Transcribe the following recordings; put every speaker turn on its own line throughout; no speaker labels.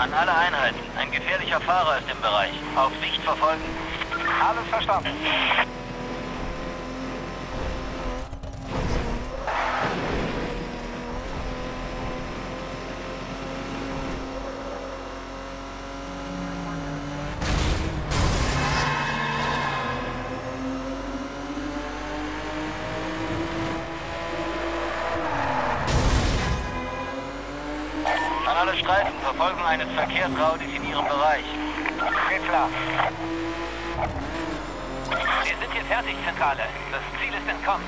An alle Einheiten. Ein gefährlicher Fahrer ist im Bereich. Auf Sicht verfolgen.
Alles verstanden.
Streifen. Verfolgung eines Verkehrsraudis in Ihrem Bereich.
Geht klar.
Wir sind hier fertig, Zentrale. Das Ziel ist entkommen.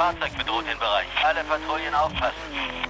Fahrzeug bedroht den Bereich. Alle Patrouillen aufpassen.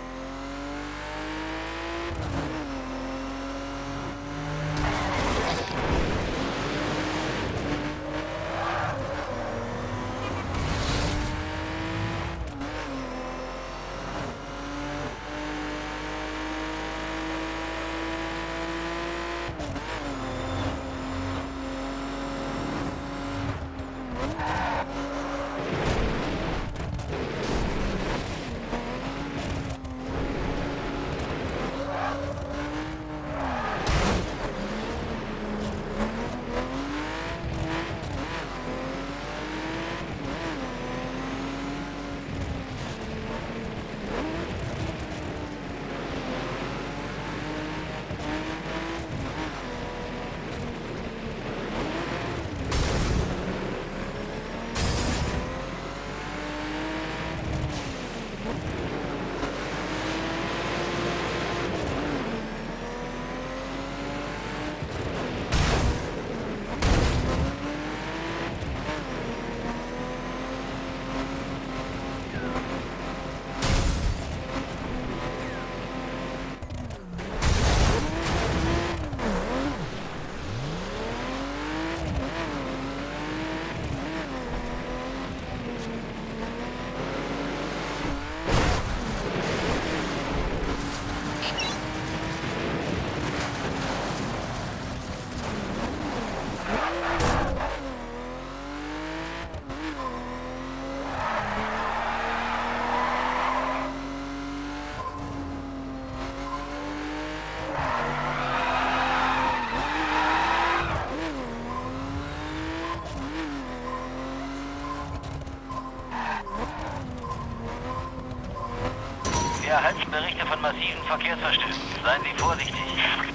Von massiven Verkehrsverstößen. Seien Sie vorsichtig.